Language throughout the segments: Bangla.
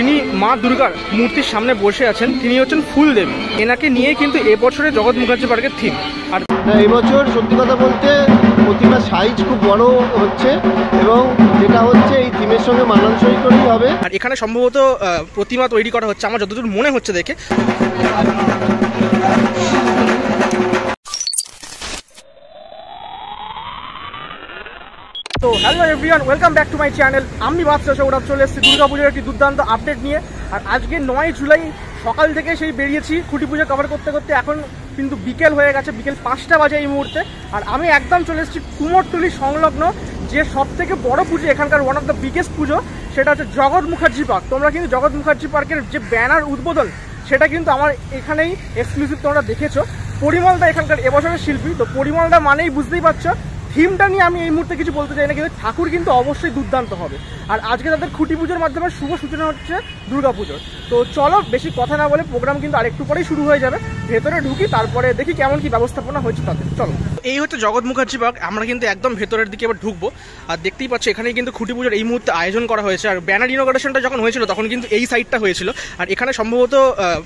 যিনি মা দুর্গার মূর্তির সামনে বসে আছেন তিনি হচ্ছেন ফুলদেবী। এনাকে নিয়ে কিন্তু এবছরে জগৎ মুখার্জি পার্কের থিম আর এবছর সত্যি কথা বলতে প্রতিমার সাইজ খুব বড় হচ্ছে এবং যেটা হচ্ছে এই থিমের সঙ্গে মানানসই করেই হবে। আর এখানে সম্ভবত প্রতিমা তৈরি করা হচ্ছে আমার যতদূর মনে হচ্ছে দেখে। তো hello everyone welcome back to my channel আমি বাদশা সৌরভ, চলে এসেছি দুর্গাপুজোর একটি দুর্দান্ত আপডেট নিয়ে। আর আজকে নয় জুলাই, সকাল থেকে সেই বেরিয়েছি খুঁটি পুজো কভার করতে করতে। এখন কিন্তু বিকেল হয়ে গেছে, বিকেল পাঁচটা বাজে এই মুহূর্তে। আর আমি একদম চলে এসেছি কুমোরটুলি সংলগ্ন যে সব থেকে বড় পুজো, এখানকার ওয়ান অফ দ্য বিগেস্ট পুজো, সেটা হচ্ছে জগৎ মুখার্জি পার্ক। তোমরা কিন্তু জগৎ মুখার্জি পার্কের যে ব্যানার উদ্বোধন, সেটা কিন্তু আমার এখানেই এক্সক্লুসিভ তোমরা দেখেছ। পরিমলদা এখানকার এবছরের শিল্পী, তো পরিমলদা মানেই বুঝতেই পারছ থিমটা নিয়ে আমি এই মুহূর্তে কিছু বলতে চাই না, কিন্তু ঠাকুর কিন্তু অবশ্যই দুর্দান্ত হবে। আর আজকে তাদের খুঁটি পুজোর মাধ্যমে শুভ সূচনা হচ্ছে দুর্গা পুজোর। তো চলো, বেশি কথা না বলে প্রোগ্রাম কিন্তু আরেকটু পরেই শুরু হয়ে যাবে। ভেতরে ঢুকি, তারপরে দেখি কেমন কি ব্যবস্থাপনা হয়েছে তাদের। চলো। এই হচ্ছে জগৎ মুখার্জি পার্ক আমরা কিন্তু একদম ভেতরের দিকে এবার ঢুকবো। আর দেখতেই পাচ্ছ, এখানেই কিন্তু খুঁটি পুজোর এই মুহূর্তে আয়োজন করা হয়েছে। আর ব্যানার ইনোগ্রেশনটা যখন হয়েছিল, তখন কিন্তু এই সাইডটা হয়েছিল। আর এখানে সম্ভবত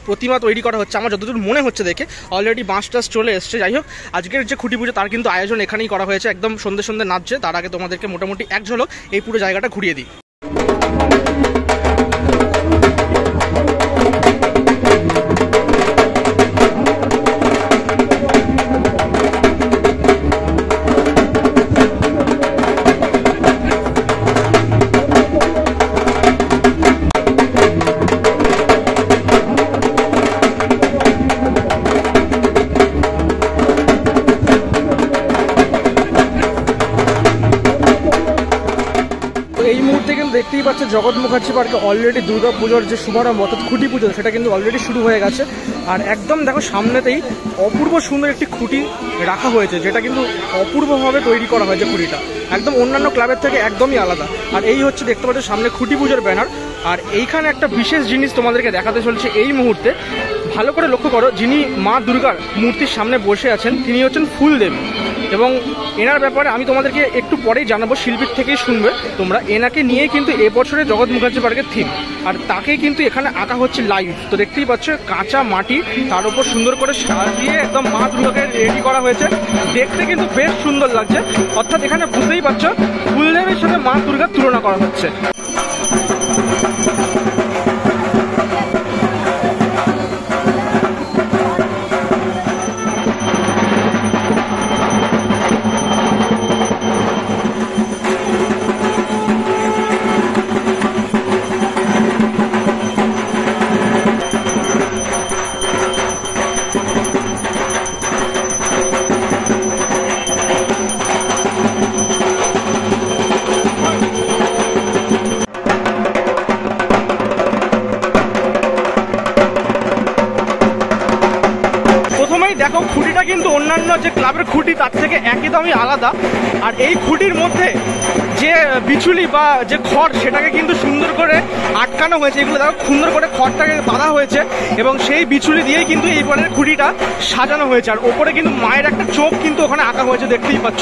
প্রতিমা তৈরি করা হচ্ছে। আমার যতদূর মনে হচ্ছে দেখে অলরেডি বাঁশ টাস চলে এসছে। যাই হোক, আজকের যে খুঁটি পুজো, তার কিন্তু আয়োজন এখানেই করা হয়েছে। একদম সন্ধ্যে সন্ধ্যে নাচছে, তার আগে তোমাদেরকে মোটামুটি এক ঝলক এই পুরো জায়গাটা ঘুরিয়ে দিই। তো এই মুহূর্তে কিন্তু দেখতেই পাচ্ছে জগৎ মুখার্জি পার্কে অলরেডি দুর্গা পুজোর যে শুভারম্ভ, অর্থাৎ খুঁটি পুজো, সেটা কিন্তু অলরেডি শুরু হয়ে গেছে। আর একদম দেখো সামনেতেই অপূর্ব সুন্দর একটি খুঁটি রাখা হয়েছে, যেটা কিন্তু অপূর্বভাবে তৈরি করা হয়েছে খুঁটিটা। একদম অন্যান্য ক্লাবের থেকে একদমই আলাদা। আর এই হচ্ছে দেখতে পাচ্ছ সামনে খুঁটি পুজোর ব্যানার। আর এইখানে একটা বিশেষ জিনিস তোমাদেরকে দেখাতে চলছে এই মুহূর্তে। ভালো করে লক্ষ্য করো, যিনি মা দুর্গার মূর্তির সামনে বসে আছেন, তিনি হচ্ছেন ফুলদেবী। এবং এনার ব্যাপারে আমি তোমাদেরকে একটু পরেই জানাব, শিল্পীর থেকেই শুনবে। তোমরা এনাকে নিয়ে কিন্তু এবছরে জগৎ মুখার্জি পার্কের থিম আর তাকে কিন্তু এখানে আঁকা হচ্ছে লাইভ তো দেখতেই পাচ্ছ, কাঁচা মাটি, তার উপর সুন্দর করে সাজিয়ে একদম মা দুর্গাকে রেডি করা হয়েছে। দেখতে কিন্তু বেশ সুন্দর লাগছে। অর্থাৎ এখানে বুঝতেই পারছ ফুলদেবের সাথে মা দুর্গার তুলনা করা হচ্ছে। দেখো, খুঁটিটা কিন্তু অন্যান্য যে ক্লাবের খুঁটি, তার থেকে একদমই আলাদা। আর এই খুঁটির মধ্যে যে বিচুলি বা যে খড়, সেটাকে কিন্তু সুন্দর করে আটকানো হয়েছে। এগুলো দেখো, সুন্দর করে খড়টাকে বাঁধা হয়েছে এবং সেই বিচুলি দিয়েই কিন্তু এই পরের খুঁটিটা সাজানো হয়েছে। আর ওপরে কিন্তু মায়ের একটা চোখ কিন্তু ওখানে আঁকা হয়েছে, দেখতেই পাচ্ছ।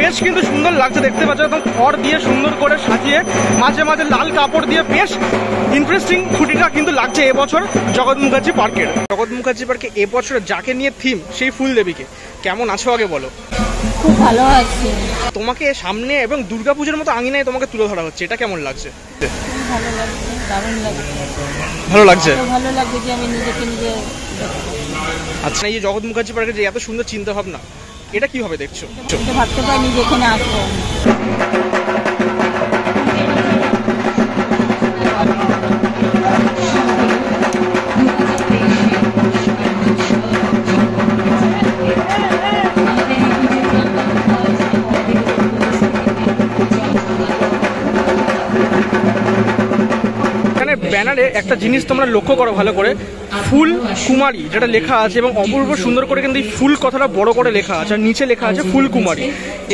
বেশ কিন্তু সুন্দর লাগছে, দেখতে পাচ্ছ। একদম খড় দিয়ে সুন্দর করে সাজিয়ে, মাঝে মাঝে লাল কাপড় দিয়ে বেশ ইন্টারেস্টিং খুঁটিটা কিন্তু লাগছে এবছর জগৎ মুখার্জি পার্কের। জগৎ মুখার্জি পার্কে এবছর যাকে নিয়ে থিম সেই ফুলদেবীকে কেমন আছো আগে বলো। খুব ভালো আছে। তোমাকে সামনে এবং দুর্গাপুজোর মতো আঙিনায় তোমাকে তুলে ধরা হচ্ছে এটা কেমন লাগছে? ভালো লাগছে দারুণ লাগছে। ভালো লাগছে? ভালো লাগছে যে আমি নিজেকে নিজে আচ্ছা এই যে জগৎ মুখার্জি পার্কের যে এত সুন্দর চিন্তা ভাবনা এটা কীভাবে দেখছ? ভাবতে পারিনি যে এখানে আসব। ব্যানারে একটা জিনিস তোমরা লক্ষ্য করো ভালো করে। ফুল কুমারী যেটা লেখা আছে এবং অপূর্ব সুন্দর করে কিন্তু এই ফুল কথাটা বড় করে লেখা আছে আর নিচে লেখা আছে ফুল কুমারী।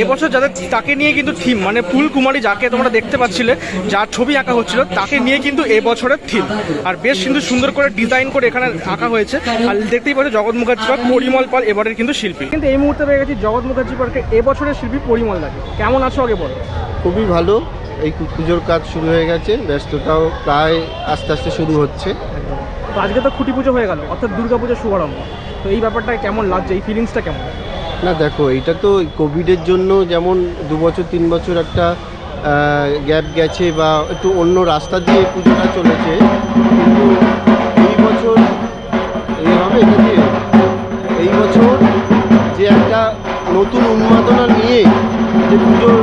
এবছর যাদের তাকে নিয়ে কিন্তু থিম মানে ফুল কুমারী যাকে তোমরা দেখতে পাচ্ছিলে যার ছবি আঁকা হচ্ছিল তাকে নিয়ে কিন্তু এবছরের থিম আর বেশ কিন্তু সুন্দর করে ডিজাইন করে এখানে আঁকা হয়েছে। আর দেখতেই পাচ্ছ জগৎ মুখার্জি পার্ক পরিমল পাল এবারের কিন্তু শিল্পী। কিন্তু এই মুহূর্তে পেয়ে গেছি জগৎ মুখার্জি পার্কে এবছরের শিল্পী পরিমল লাগে কেমন আছো আগে বলো? খুবই ভালো। এই পুজোর কাজ শুরু হয়ে গেছে। ব্যস্ততাও প্রায় আস্তে আস্তে শুরু হচ্ছে। তো আজকে তো খুঁটি পুজো হয়ে গেল অর্থাৎ দুর্গা পুজোর শুভারম্ভ। তো এই ব্যাপারটা কেমন লাগছে? এই ফিলিংসটা কেমন? না দেখো এটা তো কোভিডের জন্য যেমন দু বছর তিন বছর একটা গ্যাপ গেছে বা একটু অন্য রাস্তা দিয়ে পুজোটা চলেছে। কিন্তু এই বছর এই হবে এটা দিয়ে এই বছর যে একটা নতুন উন্মাদনা নিয়ে যে পুজোর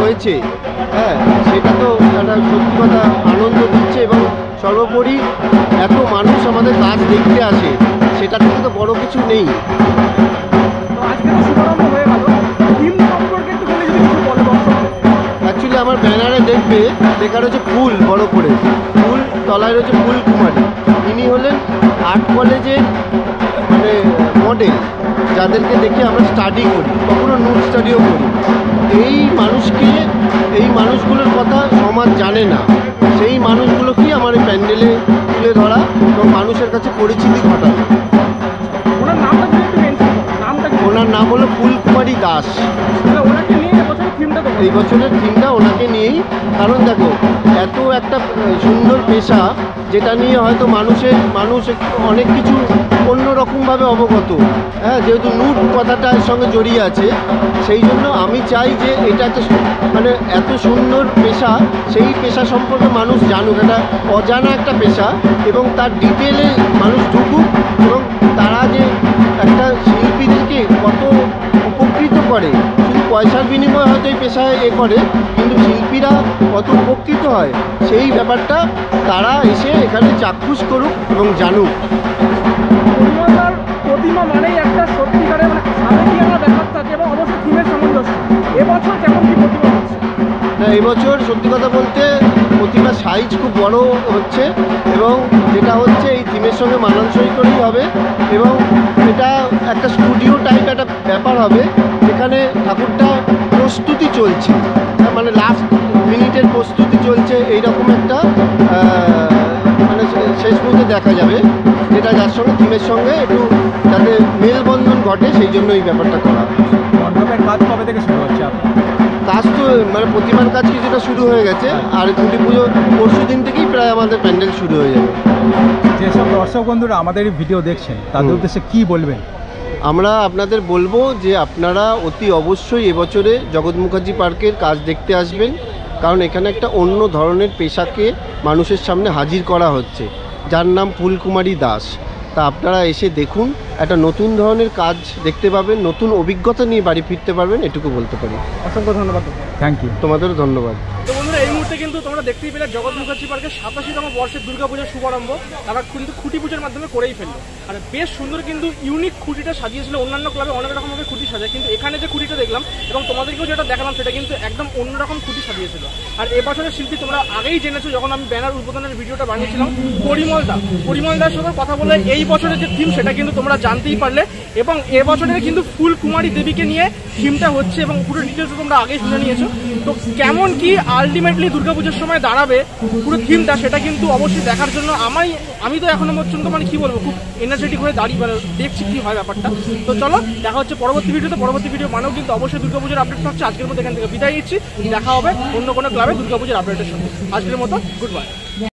হয়েছে। হ্যাঁ সেটা তো একটা সত্যি কথা আনন্দ দিচ্ছে এবং সর্বোপরি এত মানুষ আমাদের কাজ দেখতে আসে সেটা থেকে তো বড় কিছু নেই। অ্যাকচুয়ালি আমার ব্যানারে দেখবে লেখা রয়েছে ফুল বড় করে। ফুল তলায় রয়েছে ফুল কুমারী। ইনি হলেন আর্ট কলেজের মানে মডেল যাদেরকে দেখে আমরা স্টাডি করি কখনো নোট স্টাডিও করি। এই মানুষকে এই মানুষগুলোর কথা সমাজ জানে না। সেই মানুষগুলোকেই আমার এই প্যান্ডেলে তুলে ধরা এবং মানুষের কাছে পরিচিতি ঘটানো। ওনার নাম হলো ফুলকুমারী দাস। এই বছরের থিমটা ওনাকে নিয়েই। কারণ দেখো, এত একটা সুন্দর পেশা যেটা নিয়ে হয়তো মানুষের, মানুষ অনেক কিছু অন্যরকমভাবে অবগত। হ্যাঁ যেহেতু নুট কথাটার সঙ্গে জড়িয়ে আছে, সেই জন্য আমি চাই যে এটা একটা মানে এত সুন্দর পেশা, সেই পেশা সম্পর্কে মানুষ জানুক এটা অজানা একটা পেশা এবং তার ডিটেলে মানুষ ঢুকুক হয়তো পেশায় এ করে কিন্তু শিল্পীরা কত উপকৃত হয় সেই ব্যাপারটা তারা এসে এখানে চাক্ষুষ করুক এবং জানুক। প্রতিমা মানেই একটা সত্যিকারের মানে ব্যাপার থাকে এবং অবশ্যই থিমের সামঞ্জস্য। এবছর কেমন কি প্রতিমা হচ্ছে? না এবছর সত্যি কথা বলতে প্রতিমার সাইজ খুব বড় হচ্ছে এবং যেটা হচ্ছে এই থিমের সঙ্গে মানানসই করেই হবে এবং এটা একটা স্টুডিও টাইপ একটা ব্যাপার হবে। যেখানে ঠাকুরটা প্রস্তুতি চলছে। মানে লাস্ট মিনিটের প্রস্তুতি চলছে এইরকম একটা মানে শেষ মুহূর্তে দেখা যাবে। যেটা যার সঙ্গে থিমের সঙ্গে একটু যাতে মেলবন্ধন ঘটে সেই জন্য এই ব্যাপারটা করা মণ্ডপের কাজ কবে থেকে শুরু হচ্ছে কাজ তো মানে প্রতিমার কাজ কিছুটা শুরু হয়ে গেছে আর খুঁটি পুজো পরশু দিন থেকেই প্রায় আমাদের প্যান্ডেল শুরু হয়ে যাবে। যেসব দর্শক বন্ধুরা আমাদের ভিডিও দেখছেন তাদের। উদ্দেশ্যে কি বলবেন? আমরা আপনাদের বলব যে আপনারা অতি অবশ্যই এবছরে জগৎ মুখার্জি পার্কের কাজ দেখতে আসবেন কারণ এখানে একটা অন্য ধরনের পেশাকে মানুষের সামনে হাজির করা হচ্ছে। যার নাম ফুলকুমারী দাস। তা আপনারা এসে দেখুন একটা নতুন ধরনের কাজ দেখতে পাবেন নতুন অভিজ্ঞতা নিয়ে বাড়ি ফিরতে পারবেন এটুকু বলতে পারি। অসংখ্য ধন্যবাদ। থ্যাংক ইউ তোমাদেরও ধন্যবাদ। তো বন্ধুরা এই মুহূর্তে কিন্তু তোমরা দেখতেই পেলে জগৎ মুখার্জি পার্কের সাতাশিতম বর্ষের দুর্গাপূজার শুভারম্ভ। তারা কিন্তু খুঁটি পুজোর মাধ্যমে করেই ফেলল। আর বেশ সুন্দর কিন্তু ইউনিক খুঁটিটা সাজিয়েছিল অন্যান্য ক্লাবে অনেক রকমভাবে খুঁটি সাজায়। কিন্তু এখানে যে খুঁটিটা দেখলাম এবং তোমাদেরকেও যেটা দেখালাম সেটা কিন্তু একদম অন্যরকম খুঁটি সাজিয়েছিল। আর এবছরের শিল্পী তোমরা আগেই জেনেছো, যখন আমি ব্যানার উদ্বোধনের ভিডিওটা বানিয়েছিলাম পরিমল দা পরিমল দার সাথে কথা বলে এই বছরের যে থিম সেটা কিন্তু তোমরা জানতেই পারলে। এবং এবছরের কিন্তু ফুল কুমারী দেবীকে নিয়ে থিমটা হচ্ছে এবং পুরো ডিটেলস তোমরা আগেই শুনে নিয়েছো। তো কেমন কি আলটিমেটলি দুর্গাপুজোর সময় দাঁড়াবে পুরো থিমটা সেটা কিন্তু অবশ্যই দেখার জন্য আমাই আমি তো এখনও পর্যন্ত মানে কি বলব, খুব এনার্জেটিক হয়ে দাঁড়িয়ে মানে দেখছি কি হয় ব্যাপারটা। তো চলো, দেখা হচ্ছে পরবর্তী ভিডিওতে পরবর্তী ভিডিও মানেও কিন্তু অবশ্যই দুর্গাপুজোর আপডেট থাকছে। আজকের মতো এখান থেকে বিদায় নিচ্ছি। দেখা হবে অন্য কোনো ক্লাবে দুর্গাপুজোর আপডেটের সঙ্গে। আজকের মতো গুড বাই